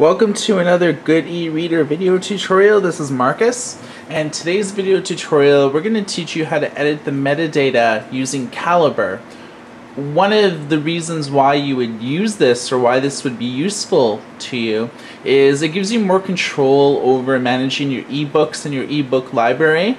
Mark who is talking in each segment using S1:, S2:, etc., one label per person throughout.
S1: Welcome to another Good e-reader video tutorial. This is Marcus and today's video tutorial we're going to teach you how to edit the metadata using Calibre. One of the reasons why you would use this or why this would be useful to you is it gives you more control over managing your ebooks and your ebook library.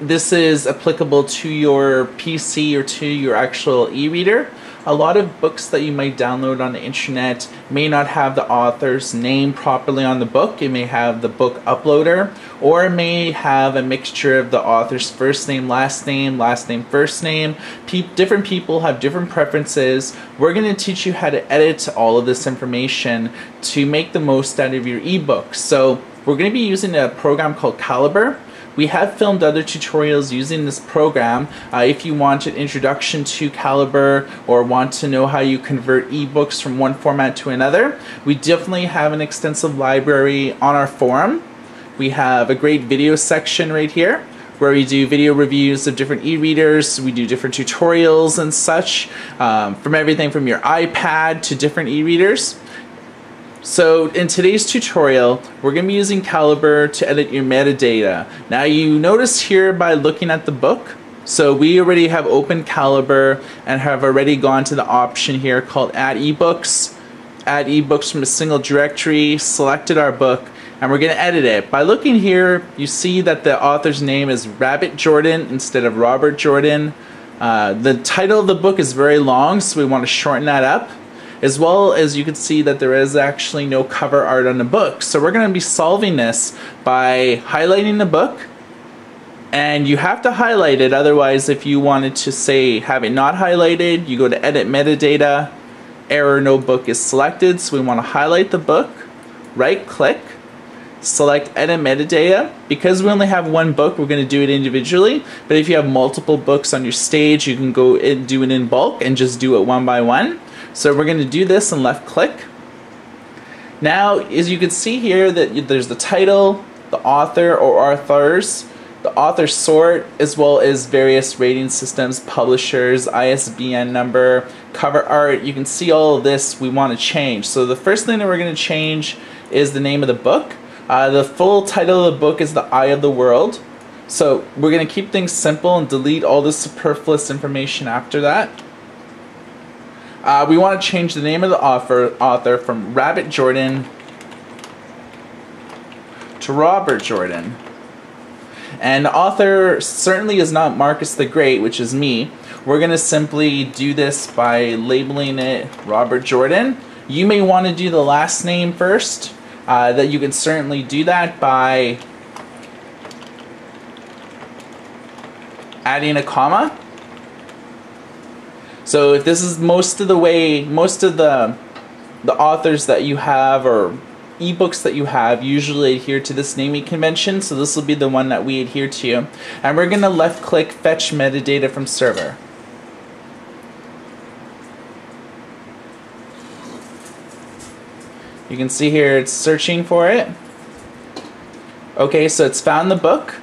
S1: This is applicable to your PC or to your actual e-reader a lot of books that you might download on the internet may not have the author's name properly on the book. It may have the book uploader, or it may have a mixture of the author's first name, last name, last name, first name. Pe different people have different preferences. We're going to teach you how to edit all of this information to make the most out of your ebook. So we're going to be using a program called Calibre. We have filmed other tutorials using this program. Uh, if you want an introduction to Calibre or want to know how you convert ebooks from one format to another, we definitely have an extensive library on our forum. We have a great video section right here where we do video reviews of different e-readers, we do different tutorials and such, um, from everything from your iPad to different e-readers. So in today's tutorial, we're going to be using Calibre to edit your metadata. Now you notice here by looking at the book, so we already have opened Calibre and have already gone to the option here called Add eBooks. Add eBooks from a single directory, selected our book, and we're going to edit it. By looking here, you see that the author's name is Rabbit Jordan instead of Robert Jordan. Uh, the title of the book is very long, so we want to shorten that up as well as you can see that there is actually no cover art on the book. So we're going to be solving this by highlighting the book. And you have to highlight it otherwise if you wanted to say have it not highlighted you go to edit metadata error no book is selected. So we want to highlight the book right click select edit metadata. Because we only have one book we're going to do it individually. But if you have multiple books on your stage you can go and do it in bulk and just do it one by one so we're going to do this and left click. Now, as you can see here, that there's the title, the author or authors, the author sort, as well as various rating systems, publishers, ISBN number, cover art. You can see all of this we want to change. So the first thing that we're going to change is the name of the book. Uh, the full title of the book is The Eye of the World. So we're going to keep things simple and delete all the superfluous information after that. Uh, we want to change the name of the author, author from Rabbit Jordan to Robert Jordan. And author certainly is not Marcus the Great, which is me. We're going to simply do this by labeling it Robert Jordan. You may want to do the last name first. Uh, that you can certainly do that by adding a comma. So if this is most of the way, most of the the authors that you have or ebooks that you have usually adhere to this naming convention, so this will be the one that we adhere to. And we're going to left click fetch metadata from server. You can see here it's searching for it. Okay, so it's found the book.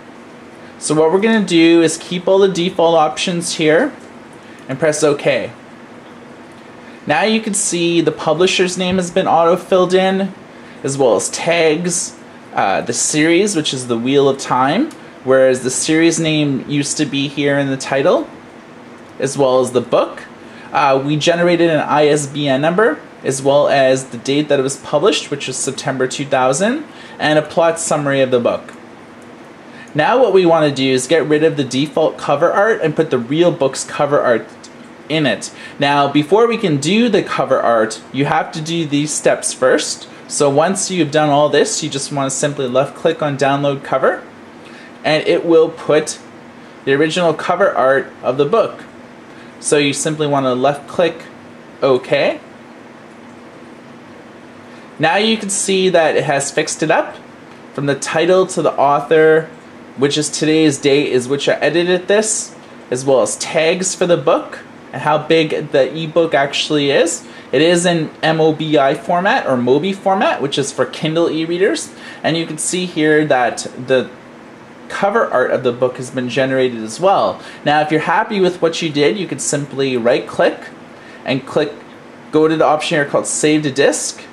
S1: So what we're going to do is keep all the default options here and press OK. Now you can see the publisher's name has been auto-filled in, as well as tags, uh, the series, which is the Wheel of Time, whereas the series name used to be here in the title, as well as the book. Uh, we generated an ISBN number, as well as the date that it was published, which was September 2000, and a plot summary of the book. Now what we want to do is get rid of the default cover art and put the real book's cover art in it. Now before we can do the cover art, you have to do these steps first. So once you've done all this, you just want to simply left click on download cover and it will put the original cover art of the book. So you simply want to left click OK. Now you can see that it has fixed it up from the title to the author which is today's date is which I edited this, as well as tags for the book and how big the ebook actually is. It is in MOBI format or MOBI format, which is for Kindle e-readers. And you can see here that the cover art of the book has been generated as well. Now, if you're happy with what you did, you can simply right click and click, go to the option here called Save to Disk.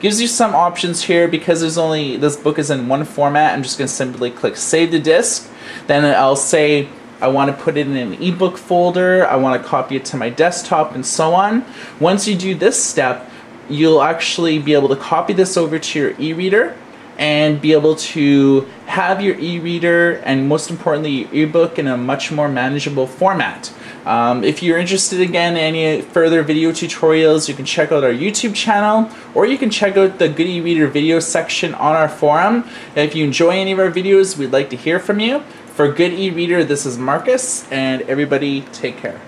S1: Gives you some options here because there's only this book is in one format. I'm just going to simply click save the disk. Then I'll say I want to put it in an ebook folder, I want to copy it to my desktop, and so on. Once you do this step, you'll actually be able to copy this over to your e-reader and be able to have your e-reader and most importantly your ebook in a much more manageable format. Um, if you're interested again in any further video tutorials, you can check out our YouTube channel or you can check out the Good e-Reader video section on our forum. If you enjoy any of our videos, we'd like to hear from you. For Good e-Reader, this is Marcus, and everybody take care.